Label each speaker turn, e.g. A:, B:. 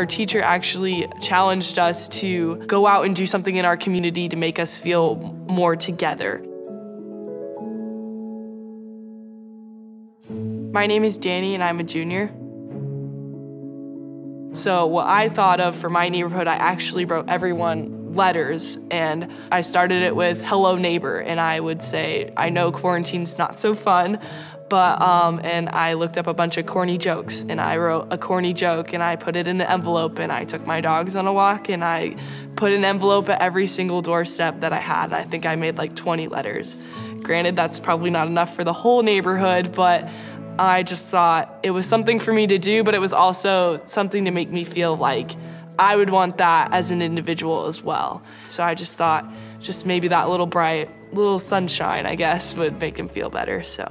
A: Our teacher actually challenged us to go out and do something in our community to make us feel more together. My name is Dani and I'm a junior. So, what I thought of for my neighborhood, I actually wrote everyone letters and I started it with hello neighbor and I would say I know quarantine's not so fun but um, and I looked up a bunch of corny jokes and I wrote a corny joke and I put it in an envelope and I took my dogs on a walk and I put an envelope at every single doorstep that I had. I think I made like 20 letters. Granted, that's probably not enough for the whole neighborhood, but I just thought it was something for me to do, but it was also something to make me feel like I would want that as an individual as well. So I just thought just maybe that little bright little sunshine, I guess, would make him feel better. So